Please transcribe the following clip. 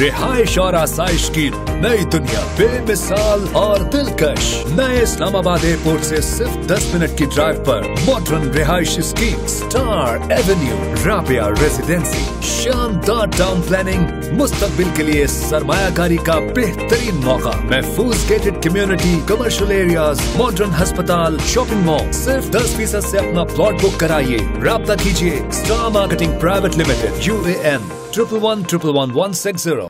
रिहाइश और आसाइश की नई दुनिया, बेमिसाल और दिलकश। नए इस्लामाबाद एयरपोर्ट से सिर्फ़ 10 मिनट की ड्राइव पर modern रिहाइश scheme star avenue Rabia residency शानदार टाउन प्लानिंग मुस्तकबिल के लिए सरमायाकारी का बेहतरीन मौका। महफूज gated community commercial areas modern अस्पताल शॉपिंग मॉल सिर्फ़ 10 फ़ीसद ऐसी अपना प्लॉट बुक कराइए। रब्ता कीजिए star marketing private limited U A M triple one triple one one six zero